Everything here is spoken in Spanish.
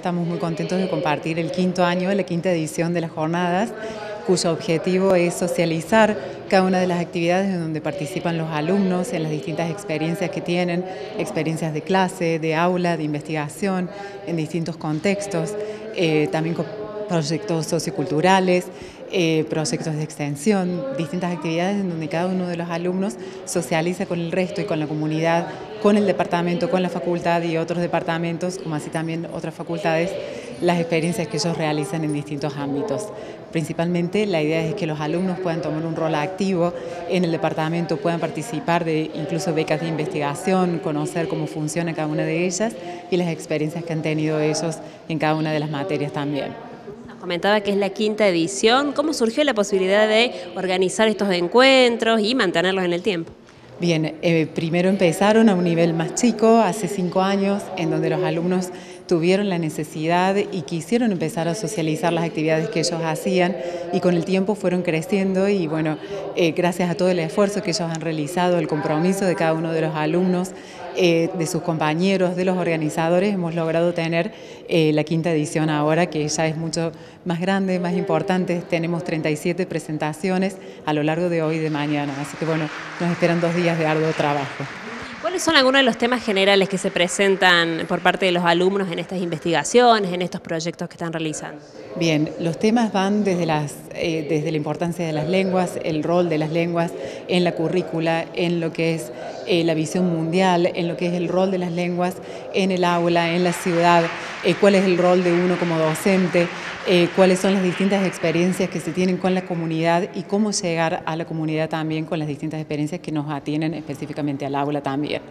Estamos muy contentos de compartir el quinto año, la quinta edición de las jornadas, cuyo objetivo es socializar cada una de las actividades en donde participan los alumnos en las distintas experiencias que tienen, experiencias de clase, de aula, de investigación, en distintos contextos, eh, también con proyectos socioculturales, eh, proyectos de extensión, distintas actividades en donde cada uno de los alumnos socializa con el resto y con la comunidad, con el departamento, con la facultad y otros departamentos, como así también otras facultades, las experiencias que ellos realizan en distintos ámbitos. Principalmente la idea es que los alumnos puedan tomar un rol activo en el departamento, puedan participar de incluso becas de investigación, conocer cómo funciona cada una de ellas y las experiencias que han tenido ellos en cada una de las materias también. Comentaba que es la quinta edición. ¿Cómo surgió la posibilidad de organizar estos encuentros y mantenerlos en el tiempo? Bien, eh, primero empezaron a un nivel más chico, hace cinco años, en donde los alumnos tuvieron la necesidad y quisieron empezar a socializar las actividades que ellos hacían y con el tiempo fueron creciendo y bueno, eh, gracias a todo el esfuerzo que ellos han realizado, el compromiso de cada uno de los alumnos, eh, de sus compañeros, de los organizadores, hemos logrado tener eh, la quinta edición ahora que ya es mucho más grande, más importante. Tenemos 37 presentaciones a lo largo de hoy y de mañana, así que bueno, nos esperan dos días de arduo trabajo. ¿Cuáles son algunos de los temas generales que se presentan por parte de los alumnos en estas investigaciones, en estos proyectos que están realizando? Bien, los temas van desde, eh, desde la importancia de las lenguas, el rol de las lenguas en la currícula, en lo que es eh, la visión mundial, en lo que es el rol de las lenguas en el aula, en la ciudad, eh, cuál es el rol de uno como docente, cuáles son las distintas experiencias que se tienen con la comunidad y cómo llegar a la comunidad también con las distintas experiencias que nos atienen específicamente al aula también.